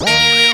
Música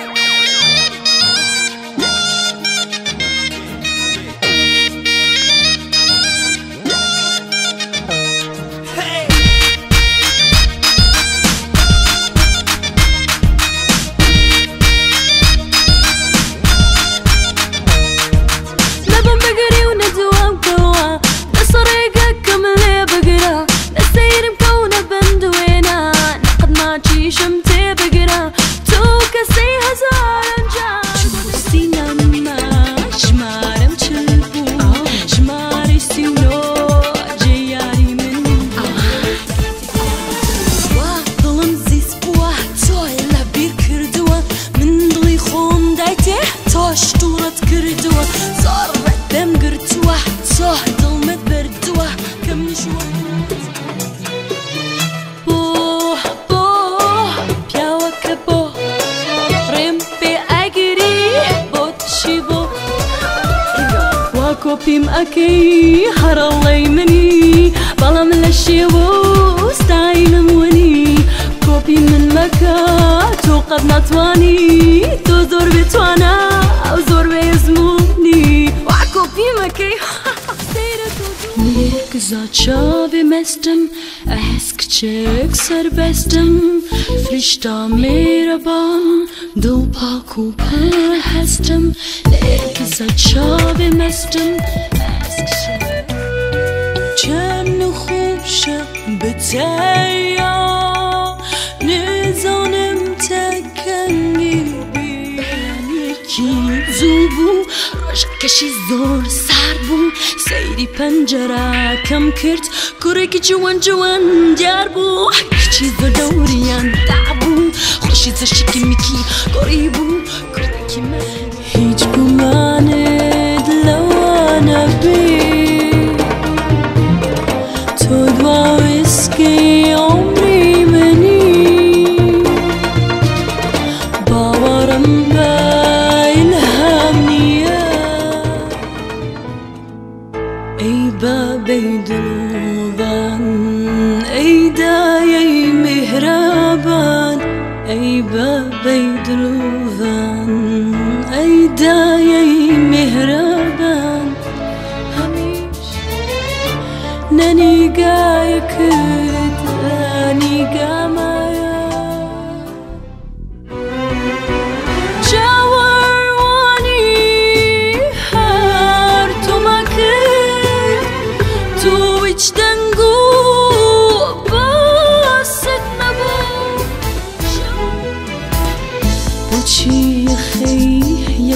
ئەەکەی هەرەڵی منی بەڵام لە شێوە ستایلم وەنی کۆپی من مەکە تۆ قەت ناتوانی تۆ زۆر بتوانە ئەو začavi mestem, eskçek serbestim Frişta mihraban, dil paku per hestim Lek začavi mestem, eskçek چند nu به تیا نزانم تکنی bi, کی ki روش کشی زور سر بو پەنجەرە کەم کرد کوڕێکی جوان جوان دیار بوو کچی زۆر دەوریان دابوو خۆشی زەشکی میکی گۆڕی بوو کوڕێکی من هیچ گومانت لەوانە بێ تۆ دواویسکی عمری منی باوەڕم بە بەبەی دڵوان ئەی دایەی میهرەبان ئەی بەبەی دڵوان ئەی دایەی میهرەبان هەمیش نەنیگای کرد نیگامایە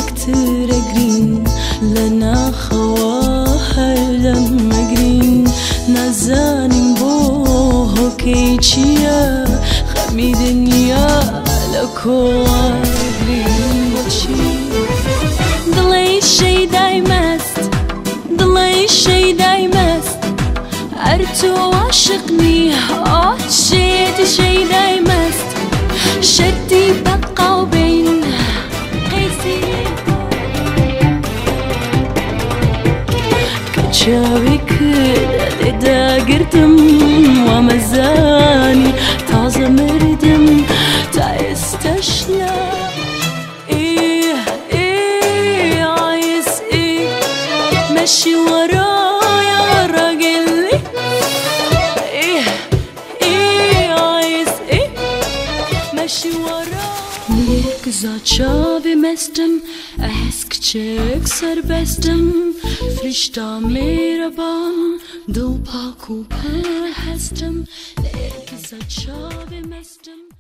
یەکترە گرین لە ناخەوە هەر لەمەگرین نازانیم بۆ هۆکەی چییە خەمی دنیا لە کۆڵگرین بۆچی دڵی شەیدای مەست دڵی شەیدای مەست هەر تۆ چاوی کرد لێداگرتم وامەزانی تازە مردم تا ئێستش لە ئێ ئێ عایس ئێ مەشی وەرایە ڕەگەلی ئێ ئێ عایس ئێ مەشی Mirë zaqavi mestëm, esk që kësër bestëm Frishta mire ban, du ku për hestëm mestëm